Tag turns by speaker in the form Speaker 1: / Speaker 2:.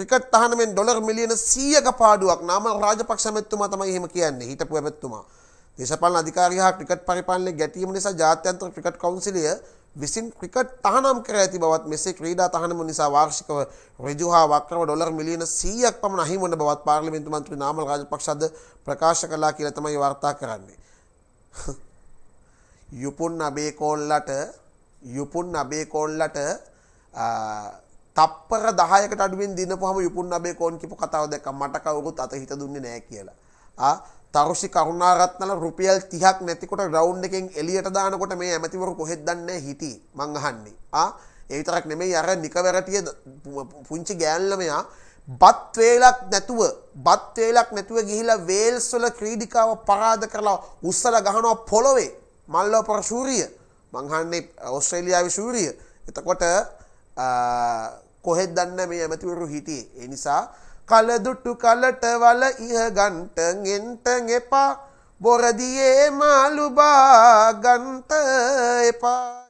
Speaker 1: Cricket තහනමෙන් dollar මිලියන 100ක පාඩුවක් නාමල් රාජපක්ෂ මැතිතුමා තමයි එහෙම කියන්නේ හිටපු ඇමැතිතුමා. දේශපාලන අධිකාරිය හා ක්‍රිකට් පරිපාලනයේ ගැටීම නිසා ජාත්‍යන්තර ක්‍රිකට් කවුන්සිලය විසින් ක්‍රිකට් තහනම් කර ඇති බවත් මෙසේ ක්‍රීඩා තහනම නිසා වාර්ෂිකව ඍජු හා වක්‍රව ඩොලර් මිලියන 100ක් පමණ අහිමි වන බවත් පාර්ලිමේන්තු මන්ත්‍රී නාමල් රාජපක්ෂ අද ප්‍රකාශ කළා කියලා තමයි වාර්තා කරන්නේ. යුපුන් අබේකෝල්ලට යුපුන් අබේකෝල්ලට තප්පර 10කට අඩුවෙන් දිනපුවම යුපුන් අබේකෝන් කියපු කතාව දැක්කම මට කවුරුත් අත හිත දුන්නේ නැහැ කියලා. ආ තරුෂි කරුණාරත්නල රුපියල් 30ක් නැතිකොට ග්‍රවුන්ඩ් එකෙන් එළියට දානකොට මේ ඇමතිවරු කොහෙද දන්නේ හිටි. මං අහන්නේ. ආ ඒ විතරක් නෙමෙයි අර නිකවැරටිය පුංචි ගෑන්ළමයා බත් වේලක් නැතුව බත් වේලක් නැතුව ගිහිලා වේල්ස් වල ක්‍රීඩිකාව පරාද කරලා උස්සලා ගහනවා පොළොවේ. මල්ලපොර ශූරිය මං අහන්නේ ඕස්ට්‍රේලියාවේ ශූරිය එතකොට කොහෙද දන්නේ මේ ඇමතිවරු හිටියේ? ඒ නිසා කලදුට්ටු කලට වල ඉහ ගන්ට ගෙන්ට එපා. බොරදියේ මාළුබා ගන්ට එපා.